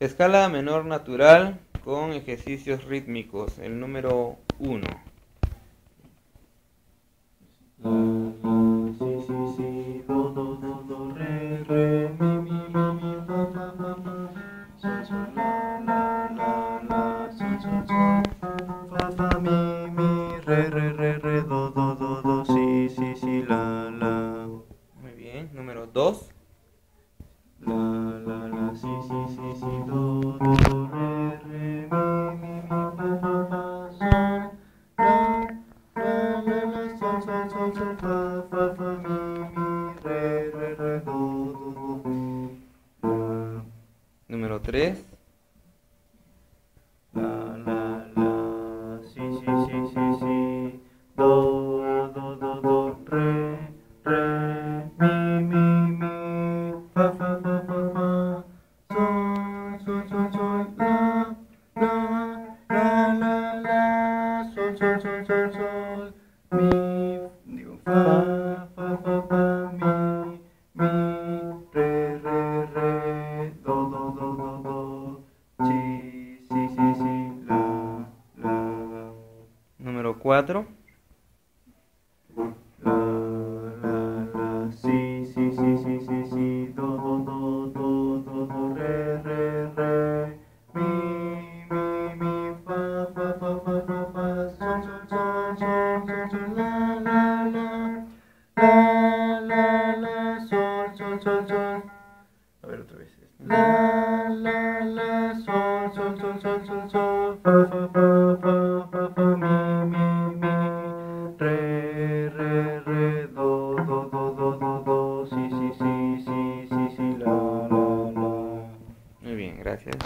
Escala menor natural con ejercicios rítmicos. El número 1. La, la, si, si, si, do, do, do, do, re, re, mi, mi, mi, mi, fa, fa, fa, fa, sol, sol, la, la, la, la, sol, sol, sol, fa, fa, mi, mi, re, re, re, re, do, do, do, do, si, si, si, la, la. Muy bien. Número 2. Si, si, si, do, do, re, re, mi, mi, mi, fa, fa, fa, sol, la, la, la, la, sol, sol, sol, fa, fa, fa, mi, mi, re, re, re, do, do, Número 3. Sol, sol, sol, sol, mi, fa, fa, fa, fa, mi, mi, re, re, re, do, do, do, do, do, si, si, si, si, la, la, Número 4. A ver otra vez. La, la, la, sol, sol, sol, sol, sol, sol, fa, fa, fa, fa, fa, fa, mi, mi, mi, re, re, re, do, do, do, do, do, do, si, si, si, si, si, la. Muy bien, gracias.